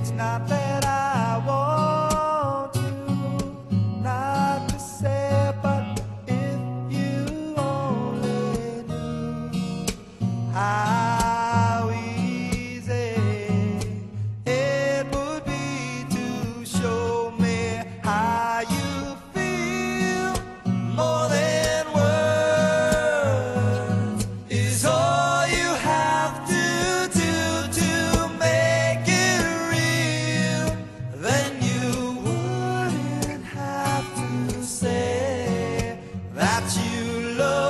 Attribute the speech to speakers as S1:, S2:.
S1: It's not that I love.